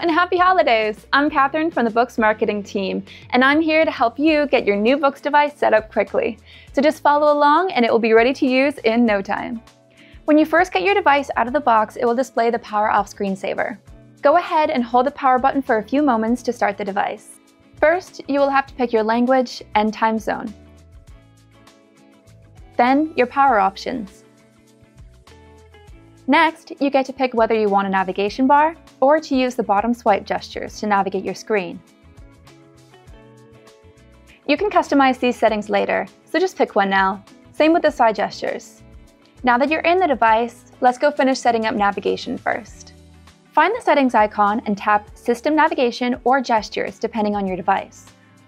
and happy holidays! I'm Catherine from the BOOX marketing team, and I'm here to help you get your new BOOX device set up quickly. So just follow along and it will be ready to use in no time. When you first get your device out of the box, it will display the power off screensaver. Go ahead and hold the power button for a few moments to start the device. First, you will have to pick your language and time zone. Then, your power options. Next, you get to pick whether you want a navigation bar or to use the bottom swipe gestures to navigate your screen. You can customize these settings later, so just pick one now. Same with the side gestures. Now that you're in the device, let's go finish setting up navigation first. Find the settings icon and tap System Navigation or Gestures depending on your device.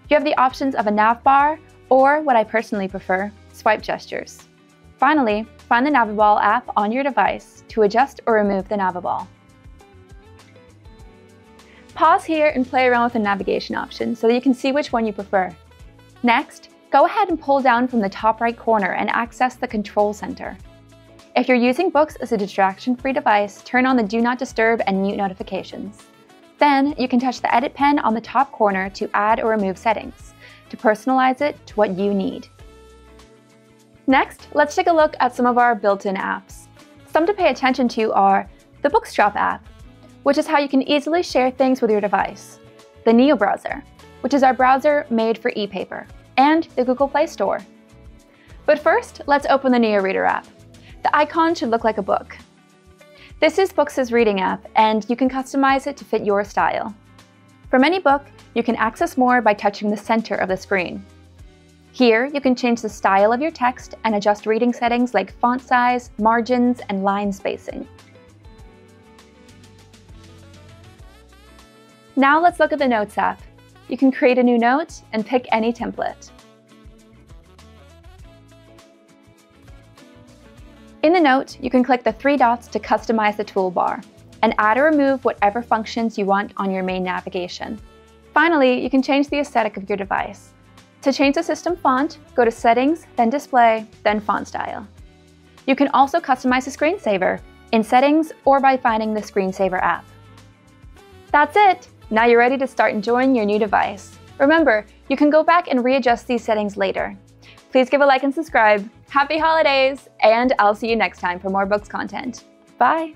You have the options of a nav bar or, what I personally prefer, swipe gestures. Finally, find the Naviball app on your device to adjust or remove the Naviball. Pause here and play around with the navigation options so that you can see which one you prefer. Next, go ahead and pull down from the top right corner and access the Control Center. If you're using BOOX as a distraction-free device, turn on the Do Not Disturb and mute notifications. Then, you can touch the Edit pen on the top corner to add or remove settings, to personalize it to what you need. Next, let's take a look at some of our built-in apps. Some to pay attention to are the Bookstrap app, which is how you can easily share things with your device, the Neo browser, which is our browser made for e-paper, and the Google Play Store. But first, let's open the Neo Reader app. The icon should look like a book. This is BOOX' reading app, and you can customize it to fit your style. From any book, you can access more by touching the center of the screen. Here, you can change the style of your text and adjust reading settings like font size, margins, and line spacing. Now let's look at the Notes app. You can create a new note and pick any template. In the note, you can click the three dots to customize the toolbar and add or remove whatever functions you want on your main navigation. Finally, you can change the aesthetic of your device. To change the system font, go to Settings, then Display, then Font Style. You can also customize the screensaver in Settings or by finding the Screensaver app. That's it! Now you're ready to start enjoying your new device. Remember, you can go back and readjust these settings later. Please give a like and subscribe. Happy holidays! And I'll see you next time for more BOOX content. Bye!